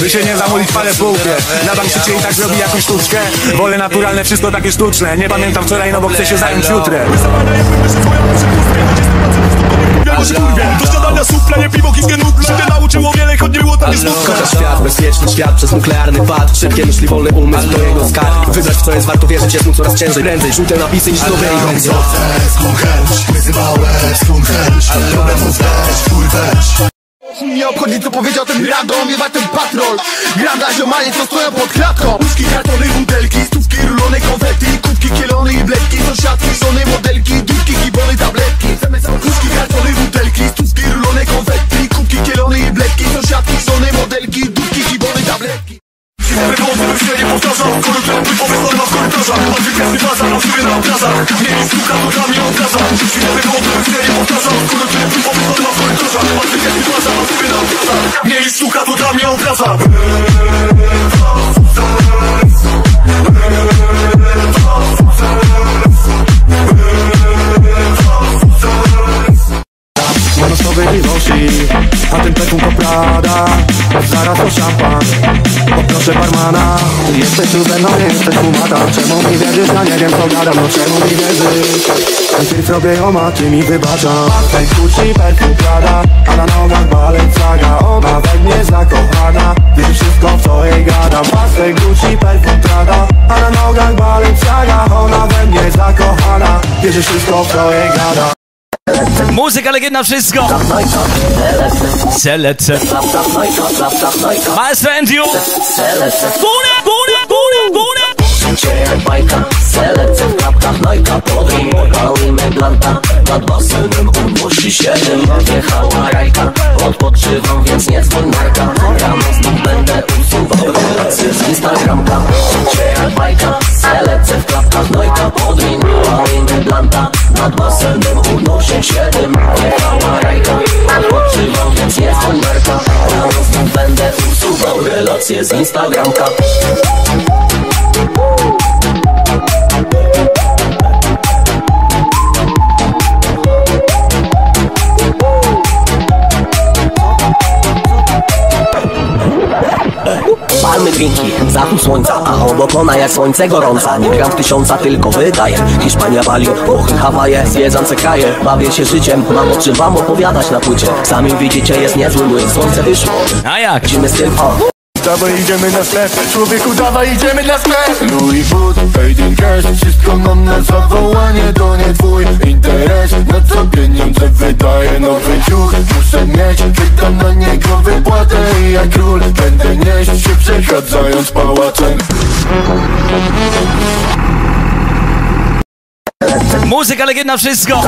By się nie zamulić parę w połupie Nadam się cię i tak zrobi jakąś sztuczkę Wolę naturalne, wszystko takie sztuczne. Nie pamiętam wczoraj, no bo chcę się zająć jutrem. Może kurwie, do śniadania supla, nie piwo, kiskie nutle. Życie nauczyło wiele, choć nie było świat, bezpieczny świat przez nuklearny pad. Szybkie myśli, wolny umysł to jego skarb Wybrać w co jest warto wierzyć jest mu coraz ciężej. Prędzej żółte napisy niż nowe i Skunchęć, obchodzi co powiedział ten random, jebać ten patrol. Gram dla ziomali co stoją pod klatką. Puszki, kartony, butelki, stówki, rulone konfetti Kubki, kielony i bledki, sąsiadki, żony, modelki Dupki, gibony, tabletki. Puszki, kartony, butelki, stówki, rulone konfetti Kubki, kielony i bledki, sąsiadki, żony, modelki Dupki, gibony, tabletki. Wyglądy bym się nie powtarzał. Korytarz, wypowiedz na w korytarzach wykresny bazar, siły na obrazach Nie jest sztuka, to dla mnie obraza się nie powtarzał jest sztuka, to dla mnie obraza. Sobie Givenchy A ten perfum to Prada Zaraz to szampan Poproszę barmana. Jesteś tu ze mną, nie jesteś umata Czemu mi wierzysz? Ja nie wiem co gadam No czemu mi wierzysz? Najpierw robię ją, a ty mi wybacza. Ten Gucci, perfum Prada saga Ona we mnie zakochana Wierzy wszystko co jej gadam Muzyka, legenda, wszystko! Selecę. Maestro Andrew! Góra, góra, góra, góra! Życie jak bajka, selekcja w klapkach Nojka podrim, palimy blanta Nad basenem unosi się dym Wjechała rajka, odpoczywam więc nie dzwoń marka Rano znów będę usuwał relacje z Instagramka Życie bajka, selekcja w klapkach Nojka podrim, palimy blanta Nad basenem unosi się dym Wjechała rajka, odpoczywam więc nie dzwoń marka Rano znów będę usuwał relacje z Instagramka Palmy drinki, zachód słońca A obok ona jak słońce gorąca Nie gram w tysiąca, tylko wydaję Hiszpania, Bali, Włochy, Hawaje Zwiedzam kraje, bawię się życiem Mam o czym wam opowiadać na płycie. Sami widzicie, jest niezły młyn. Słońce wyszło, A jak? zimy styl o Dawaj idziemy na sklep, człowieku dawaj idziemy na sklep Louis Vuitton, paid in cash Wszystko mam na zawołanie, to nie twój interes Na co pieniądze wydaję, nowy ciuch Muszę mieć, pytam na niego wypłatę I jak król będę nieść się przechadzając pałacem Muzyka, legenda, wszystko!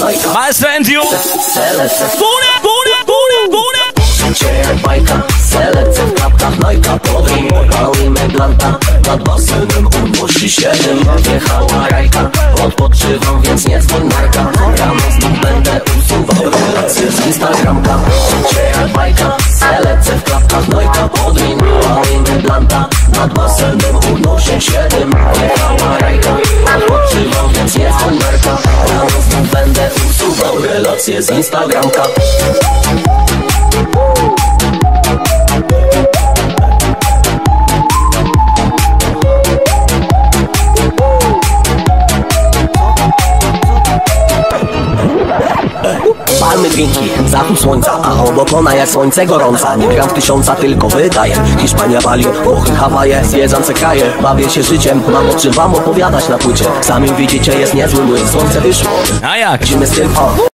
Nojka Maestro Andrew! Góra, góra, góra! życie jak bajka Selekcja w klapkach, nojka podrim Palimy blanta, nad basenem unosi się dym rajka, odpoczywam więc nie dzwoń marka Rano znów będę usuwał relacje z Instagramka. Życie jak bajka, selekcja w klapkach, nojka podrim Palimy blanta, nad basenem unosi się dym Wjechała rajka, odpoczywam więc nie dzwoń marka Rano znów będę usuwał relacje z Instagramka Drinki, zachód słońca A obok ona jak słońce gorąca. Nie gram w tysiąca, tylko wydaję Hiszpania, Bali, Włochy, Hawaje Zwiedzam se kraje, bawię się życiem Mam o czym wam opowiadać na płycie. Sami widzicie, jest niezły młyn Słońce wyszło, A jak? zimy styl o